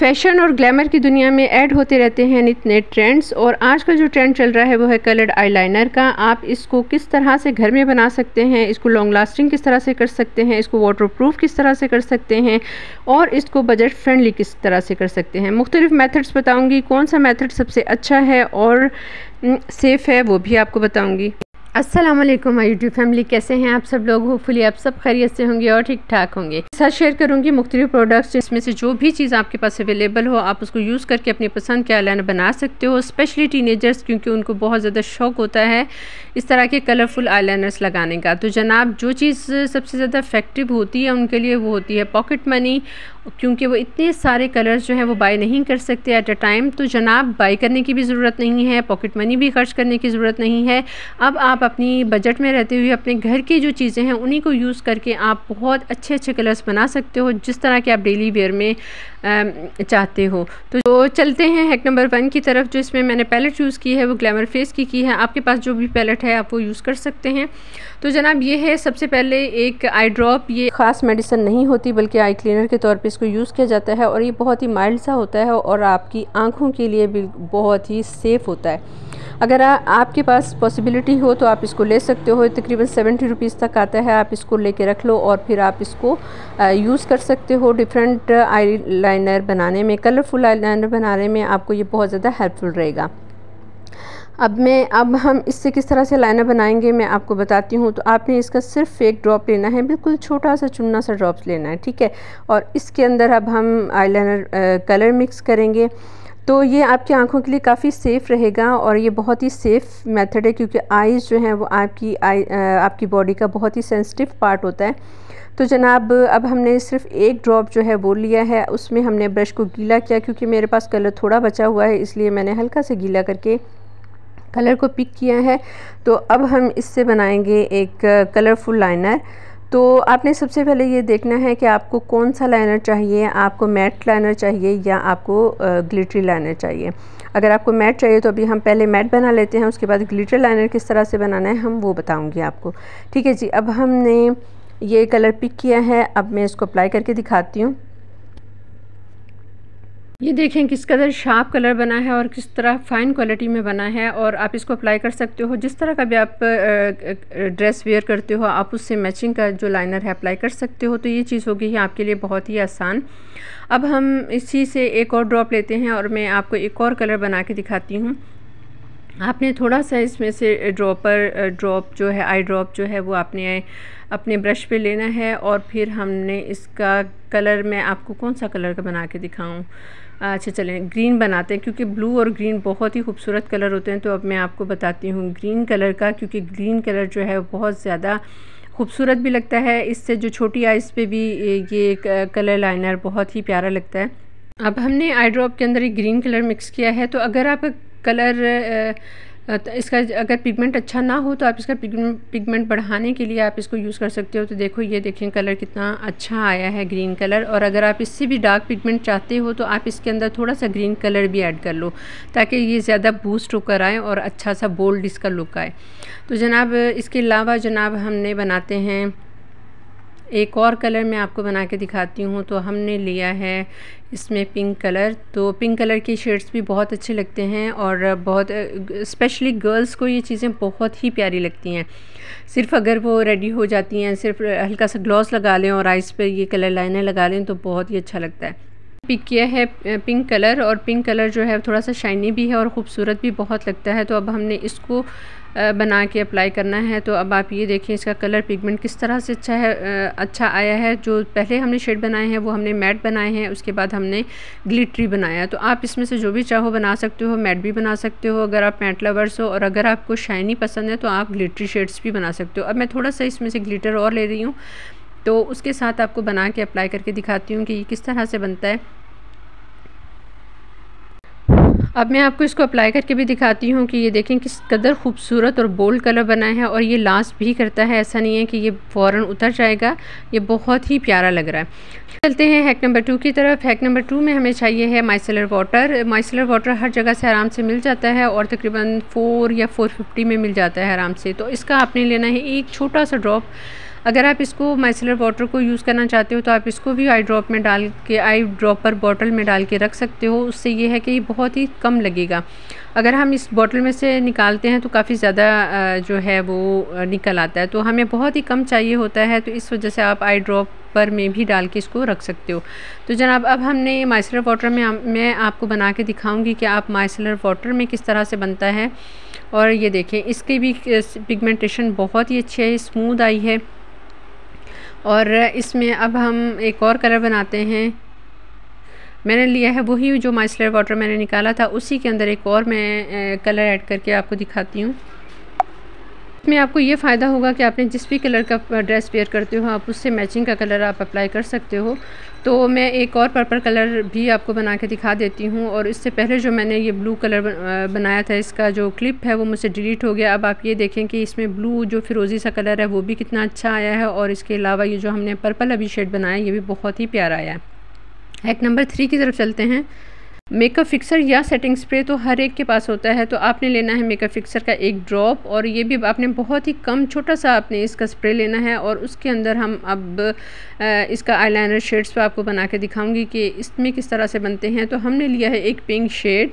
Fashion और glamour की दुनिया में ऐड होते रहते हैं नित नए ट्रेंड्स और आज का जो ट्रेंड चल रहा है वो है कलर्ड आईलाइनर का। आप इसको किस तरह से घर में बना सकते हैं, इसको लॉन्ग लास्टिंग किस तरह से कर सकते हैं, इसको वाटर प्रूफ किस तरह से कर सकते हैं और इसको बजट फ्रेंडली किस तरह से कर सकते हैं। मुख्तलिफ़ मेथड्स बताऊँगी, कौन सा मेथड सबसे अच्छा है और सेफ़ है वो भी आपको बताऊँगी। वालेकुम माई यूट्यूब फैमिली कैसे हैं आप सब लोग? होपफुली आप सब खैरियत से होंगे और ठीक ठाक होंगे साथ शेयर करूँगी मुख्तलिफ़ प्रोडक्ट्स जिसमें से जो भी चीज़ आपके पास अवेलेबल हो, आप उसको यूज़ करके अपनी पसंद के आईलाइनर बना सकते हो स्पेशली टीनेजर्स क्योंकि उनको बहुत ज़्यादा शौक होता है इस तरह के कलरफुल आईलाइनर्स लगाने का। तो जनाब, जो चीज़ सबसे ज़्यादा इफ़ेक्टिव होती है, उनके लिए वो होती है पॉकेट मनी क्योंकि वो इतने सारे कलर्स जो हैं वो बाय नहीं कर सकते एट अ टाइम तो जनाब बाय करने की भी ज़रूरत नहीं है पॉकेट मनी भी खर्च करने की ज़रूरत नहीं है। अब आप अपनी बजट में रहते हुए अपने घर की जो चीज़ें हैं, उन्हीं को यूज़ करके आप बहुत अच्छे अच्छे कलर्स बना सकते हो, जिस तरह के आप डेली वेयर में चाहते हो। तो जो चलते हैं हैक नंबर वन की तरफ़, जो इसमें मैंने पैलेट यूज़ की है, वो ग्लैमर फेस की की है। आपके पास जो भी पैलेट है, आप वो यूज़ कर सकते हैं। तो जनाब, ये है सबसे पहले एक आई ड्रॉप ये ख़ास मेडिसन नहीं होती, बल्कि आई क्लीनर के तौर पे इसको यूज़ किया जाता है और ये बहुत ही माइल्ड सा होता है और आपकी आँखों के लिए भी बहुत ही सेफ़ होता है। अगर आ, आपके पास पॉसिबिलिटी हो तो आप इसको ले सकते हो। तकरीबन सेवेंटी रुपीज़ तक आता है। आप इसको लेके रख लो और फिर आप इसको यूज़ कर सकते हो डिफरेंट आई लाइनर बनाने में कलरफुल आई लाइनर बनाने में आपको ये बहुत ज़्यादा हेल्पफुल रहेगा। अब मैं अब हम इससे किस तरह से लाइनर बनाएँगे मैं आपको बताती हूँ। तो आपने इसका सिर्फ़ एक ड्रॉप लेना है। बिल्कुल छोटा सा चुनना सा ड्रॉप्स लेना है ठीक है? और इसके अंदर अब हम आईलाइनर कलर मिक्स करेंगे। तो ये आपकी आँखों के लिए काफ़ी सेफ़ रहेगा और ये बहुत ही सेफ़ मेथड है क्योंकि आइज़ जो हैं वो आपकी आई आपकी बॉडी का बहुत ही सेंसिटिव पार्ट होता है। तो जनाब, अब हमने सिर्फ़ एक ड्रॉप जो है वो लिया है, उसमें हमने ब्रश को गीला किया क्योंकि मेरे पास कलर थोड़ा बचा हुआ है, इसलिए मैंने हल्का से गीला करके कलर को पिक किया है। तो अब हम इससे बनाएँगे एक कलरफुल लाइनर तो आपने सबसे पहले ये देखना है कि आपको कौन सा लाइनर चाहिए, आपको मैट लाइनर चाहिए या आपको ग्लिटरी लाइनर चाहिए। अगर आपको मैट चाहिए तो अभी हम पहले मैट बना लेते हैं, उसके बाद ग्लिटर लाइनर किस तरह से बनाना है हम वो बताऊँगी आपको। ठीक है जी, अब हमने ये कलर पिक किया है, अब मैं इसको अप्लाई करके दिखाती हूँ। ये देखें किस कदर शार्प कलर बना है और किस तरह फ़ाइन क्वालिटी में बना है और आप इसको अप्लाई कर सकते हो। जिस तरह का भी आप ड्रेस वेयर करते हो, आप उससे मैचिंग का जो लाइनर है अप्लाई कर सकते हो। तो ये चीज़ होगी ही आपके लिए बहुत ही आसान। अब हम इसी से एक और ड्रॉप लेते हैं और मैं आपको एक और कलर बना के दिखाती हूँ। आपने थोड़ा सा इसमें से ड्रॉपर ड्रॉप जो है आई ड्रॉप जो है, वो आपने, अपने ब्रश पे लेना है और फिर हमने इसका कलर मैं आपको कौन सा कलर का बना के दिखाऊँ? अच्छा चलें ग्रीन बनाते हैं क्योंकि ब्लू और ग्रीन बहुत ही खूबसूरत कलर होते हैं तो अब मैं आपको बताती हूँ ग्रीन कलर का, क्योंकि ग्रीन कलर जो है बहुत ज़्यादा खूबसूरत भी लगता है। इससे जो छोटी आइज़ पे भी ये कलर लाइनर बहुत ही प्यारा लगता है। अब हमने आई ड्रॉप के अंदर एक ग्रीन कलर मिक्स किया है तो अगर आप कलर इसका अगर पिगमेंट अच्छा ना हो तो आप इसका पिगमेंट बढ़ाने के लिए आप इसको यूज़ कर सकते हो। तो देखो, ये देखें कलर कितना अच्छा आया है ग्रीन कलर। और अगर आप इससे भी डार्क पिगमेंट चाहते हो तो आप इसके अंदर थोड़ा सा ग्रीन कलर भी ऐड कर लो, ताकि ये ज़्यादा बूस्ट होकर आए और अच्छा सा बोल्ड इसका लुक आए। तो जनाब, इसके अलावा जनाब हमने बनाते हैं एक और कलर मैं आपको बना के दिखाती हूँ तो हमने लिया है इसमें पिंक कलर। तो पिंक कलर की शेड्स भी बहुत अच्छे लगते हैं और बहुत, स्पेशली गर्ल्स को ये चीज़ें बहुत ही प्यारी लगती हैं। सिर्फ़ अगर वो रेडी हो जाती हैं, सिर्फ़ हल्का सा ग्लॉस लगा लें और आइस पर ये कलर लाइनें लगा लें तो बहुत ही अच्छा लगता है। पिक किया है पिंक कलर और पिंक कलर जो है थोड़ा सा शाइनी भी है और ख़ूबसूरत भी बहुत लगता है। तो अब हमने इसको बना के अप्लाई करना है तो अब आप ये देखें इसका कलर पिगमेंट किस तरह से अच्छा है अच्छा आया है। जो पहले हमने शेड बनाए हैं, वो हमने मैट बनाए हैं, उसके बाद हमने ग्लिटरी बनाया। तो आप इसमें से जो भी चाहो बना सकते हो मैट भी बना सकते हो, अगर आप मैट लवर्स हो, और अगर आपको शाइनी पसंद है तो आप ग्लिटरी शेड्स भी बना सकते हो। अब मैं थोड़ा सा इसमें से ग्लिटर और ले रही हूँ तो उसके साथ आपको बना के अप्लाई करके दिखाती हूँ कि ये किस तरह से बनता है। अब मैं आपको इसको अप्लाई करके भी दिखाती हूँ कि ये देखें किस कदर खूबसूरत और बोल्ड कलर बना है और ये लास्ट भी करता है। ऐसा नहीं है कि ये फ़ौर उतर जाएगा। ये बहुत ही प्यारा लग रहा है। चलते हैं हैक नंबर टू की तरफ़। हैक नंबर टू में हमें चाहिए है माइसलर वाटर माइसलर वाटर हर जगह से आराम से मिल जाता है और तकरीबन फ़ोर या फ़ोर फिफ्टी में मिल जाता है आराम से। तो इसका आपने लेना है एक छोटा सा ड्रॉप अगर आप इसको माइसलर वाटर को यूज़ करना चाहते हो तो आप इसको भी आई ड्रॉप में डाल के आई ड्रॉपर बॉटल में डाल के रख सकते हो। उससे ये है कि ये बहुत ही कम लगेगा। अगर हम इस बॉटल में से निकालते हैं तो काफ़ी ज़्यादा जो है वो निकल आता है। तो हमें बहुत ही कम चाहिए होता है तो इस वजह से आप आई ड्रॉप पर में भी डाल के इसको रख सकते हो। तो जनाब, अब हमने माइसलर वाटर में, मैं आपको बना के दिखाऊँगी कि आप माइसलर वाटर में किस तरह से बनता है। और ये देखें, इसकी भी पिगमेंटेशन बहुत ही अच्छी है स्मूद आई है। और इसमें अब हम एक और कलर बनाते हैं। मैंने लिया है वही जो माइसलर वाटर मैंने निकाला था, उसी के अंदर एक और मैं कलर ऐड करके आपको दिखाती हूँ। इसमें आपको ये फ़ायदा होगा कि आपने जिस भी कलर का ड्रेस वेयर करते हो, आप उससे मैचिंग का कलर आप अप्लाई कर सकते हो। तो मैं एक और पर्पल कलर भी आपको बना के दिखा देती हूँ और इससे पहले जो मैंने ये ब्लू कलर बनाया था, इसका जो क्लिप है वो मुझसे डिलीट हो गया। अब आप ये देखें कि इसमें ब्लू जो फिरोज़ी सा कलर है वो भी कितना अच्छा आया है और इसके अलावा ये जो हमने पर्पल अभी शेड बनाया, ये भी बहुत ही प्यारा आया है। एक नंबर थ्री की तरफ़ चलते हैं। मेकअप फिक्सर या सेटिंग स्प्रे तो हर एक के पास होता है तो आपने लेना है मेकअप फिक्सर का एक ड्रॉप, और ये भी आपने बहुत ही कम, छोटा सा आपने इसका स्प्रे लेना है, और उसके अंदर हम अब इसका आईलाइनर शेड्स पे आपको बना के दिखाऊँगी कि इसमें किस तरह से बनते हैं। तो हमने लिया है एक पिंक शेड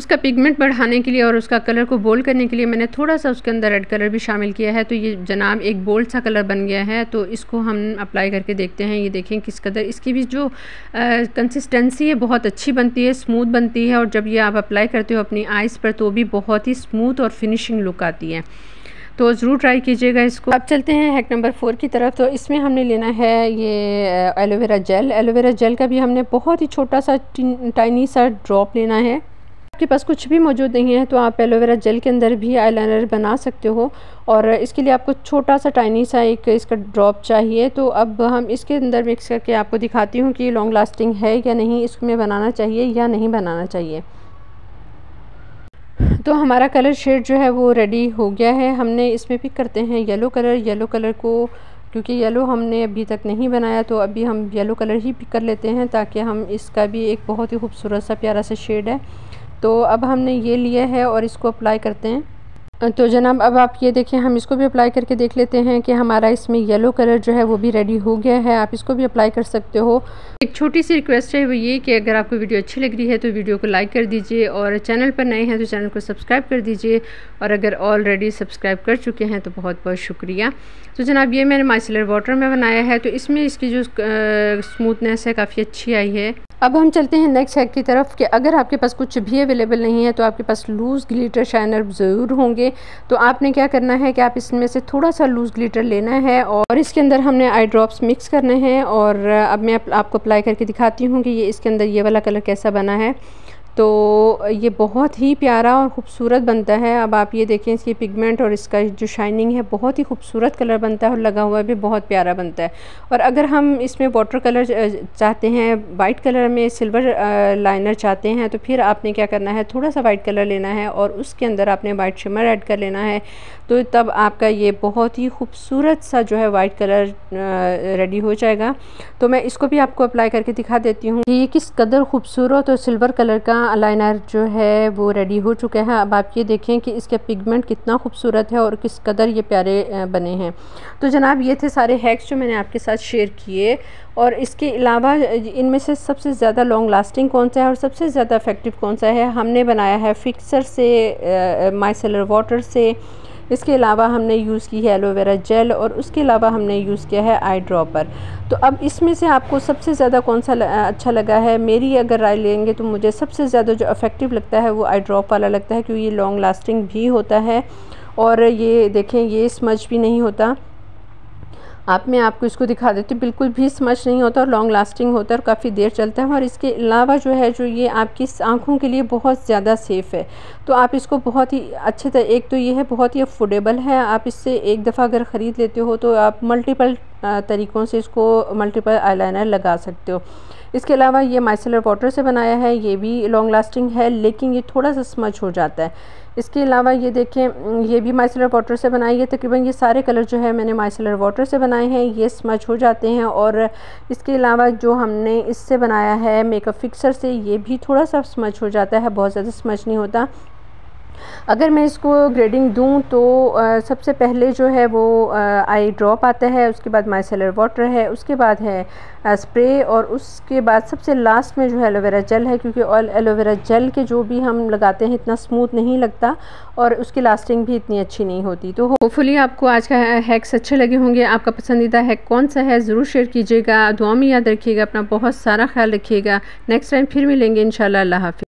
उसका पिगमेंट बढ़ाने के लिए और उसका कलर को बोल्ड करने के लिए मैंने थोड़ा सा उसके अंदर रेड कलर भी शामिल किया है। तो ये जनाब एक बोल्ड सा कलर बन गया है। तो इसको हम अप्लाई करके देखते हैं। ये देखें किस कदर इसकी भी जो कंसिस्टेंसी है, बहुत अच्छी बनती है स्मूथ बनती है। और जब ये आप अप्लाई करते हो अपनी आइज़ पर तो भी बहुत ही स्मूथ और फिनिशिंग लुक आती है। तो ज़रूर ट्राई कीजिएगा इसको। अब चलते हैं हैक नंबर फोर की तरफ़। तो इसमें हमने लेना है ये एलोवेरा जेल एलोवेरा जेल का भी हमने बहुत ही छोटा सा टाइनी सा ड्रॉप लेना है। आपके पास कुछ भी मौजूद नहीं है तो आप एलोवेरा जेल के अंदर भी आईलाइनर बना सकते हो। और इसके लिए आपको छोटा सा टाइनी सा एक इसका ड्रॉप चाहिए। तो अब हम इसके अंदर मिक्स करके आपको दिखाती हूँ कि लॉन्ग लास्टिंग है या नहीं, इसमें बनाना चाहिए या नहीं बनाना चाहिए। तो हमारा कलर शेड जो है वो रेडी हो गया है। हमने इसमें पिक करते हैं येलो कलर येलो कलर को, क्योंकि येलो हमने अभी तक नहीं बनाया तो अभी हम येलो कलर ही पिक कर लेते हैं, ताकि हम इसका भी एक बहुत ही खूबसूरत सा, प्यारा सा शेड है। तो अब हमने ये लिया है और इसको अप्लाई करते हैं। तो जनाब, अब आप ये देखें, हम इसको भी अप्लाई करके देख लेते हैं कि हमारा इसमें येलो कलर जो है वो भी रेडी हो गया है। आप इसको भी अप्लाई कर सकते हो। एक छोटी सी रिक्वेस्ट है वो ये कि अगर आपको वीडियो अच्छी लग रही है तो वीडियो को लाइक कर दीजिए और चैनल पर नए हैं तो चैनल को सब्सक्राइब कर दीजिए और अगर ऑलरेडी सब्सक्राइब कर चुके हैं तो बहुत बहुत शुक्रिया। तो जनाब, ये मैंने माइसलर वाटर में बनाया है तो इसमें इसकी जो स्मूथनेस है काफ़ी अच्छी आई है। अब हम चलते हैं नेक्स्ट हैक की तरफ़ कि अगर आपके पास कुछ भी अवेलेबल नहीं है तो आपके पास लूज़ ग्लिटर शाइनर ज़रूर होंगे। तो आपने क्या करना है कि आप इसमें से थोड़ा सा लूज़ ग्लिटर लेना है और इसके अंदर हमने आई ड्रॉप्स मिक्स करने हैं और अब मैं आपको अप्लाई करके दिखाती हूँ कि ये इसके अंदर ये वाला कलर कैसा बना है। तो ये बहुत ही प्यारा और ख़ूबसूरत बनता है। अब आप ये देखें, इसकी पिगमेंट और इसका जो शाइनिंग है, बहुत ही खूबसूरत कलर बनता है और लगा हुआ भी बहुत प्यारा बनता है। और अगर हम इसमें वाटर कलर चाहते हैं वाइट कलर में सिल्वर लाइनर चाहते हैं तो फिर आपने क्या करना है, थोड़ा सा वाइट कलर लेना है और उसके अंदर आपने वाइट शिमर ऐड कर लेना है। तो तब आपका ये बहुत ही खूबसूरत सा जो है वाइट कलर रेडी हो जाएगा। तो मैं इसको भी आपको अप्लाई करके दिखा देती हूँ। ये किस कदर खूबसूरत और सिल्वर कलर का अलाइनर जो है वो रेडी हो चुका है। अब आप ये देखें कि इसके पिगमेंट कितना खूबसूरत है और किस कदर ये प्यारे बने हैं। तो जनाब, ये थे सारे हैक्स जो मैंने आपके साथ शेयर किए और इसके अलावा इनमें से सबसे ज़्यादा लॉन्ग लास्टिंग कौन सा है और सबसे ज़्यादा इफ़ेक्टिव कौन सा है? हमने बनाया है फिक्सर से माइसलर वाटर से इसके अलावा हमने यूज़ की है एलोवेरा जेल और उसके अलावा हमने यूज़ किया है आई ड्रॉपर। तो अब इसमें से आपको सबसे ज़्यादा कौन सा अच्छा लगा है? मेरी अगर राय लेंगे तो मुझे सबसे ज़्यादा जो अफेक्टिव लगता है वो आई ड्रॉप वाला लगता है, क्योंकि ये लॉन्ग लास्टिंग भी होता है और ये देखें, ये स्मच भी नहीं होता। आप, मैं आपको इसको दिखा देती हूँ। बिल्कुल भी समझ नहीं होता और लॉन्ग लास्टिंग होता है और काफ़ी देर चलता है और इसके अलावा जो है, जो ये आपकी आँखों के लिए बहुत ज़्यादा सेफ़ है। तो आप इसको बहुत ही अच्छे तरह, एक तो ये है, बहुत ही अफोर्डेबल है। आप इससे एक दफ़ा अगर ख़रीद लेते हो तो आप मल्टीपल तरीक़ों से इसको मल्टीपल आईलाइनर लगा सकते हो। इसके अलावा ये माइसलर वाटर से बनाया है, ये भी लॉन्ग लास्टिंग है, लेकिन ये थोड़ा सा स्मच हो जाता है। इसके अलावा ये देखें, ये भी माइसलर वाटर से बनाई है। तकरीबन ये सारे कलर जो है मैंने माइसलर वाटर से बनाए हैं। ये स्मच हो जाते हैं और इसके अलावा जो हमने इससे बनाया है मेकअप फिक्सर से, ये भी थोड़ा सा स्मच हो जाता है। बहुत ज़्यादा स्मच नहीं होता। अगर मैं इसको ग्रेडिंग दूँ तो आ, सबसे पहले जो है वो आई ड्रॉप आता है उसके बाद माइसेलर वाटर है उसके बाद है आ, स्प्रे और उसके बाद सबसे लास्ट में जो है एलोवेरा जेल है क्योंकि ऑयल एलोवेरा जेल के जो भी हम लगाते हैं इतना स्मूथ नहीं लगता और उसकी लास्टिंग भी इतनी अच्छी नहीं होती। तो होपफुली आपको आज का हैक्स अच्छे लगे होंगे। आपका पसंदीदा हैक कौन सा है ज़रूर शेयर कीजिएगा। दुआ में याद रखिएगा अपना बहुत सारा ख्याल रखिएगा। नेक्स्ट टाइम फिर मिलेंगे इन अल्लाह हाफि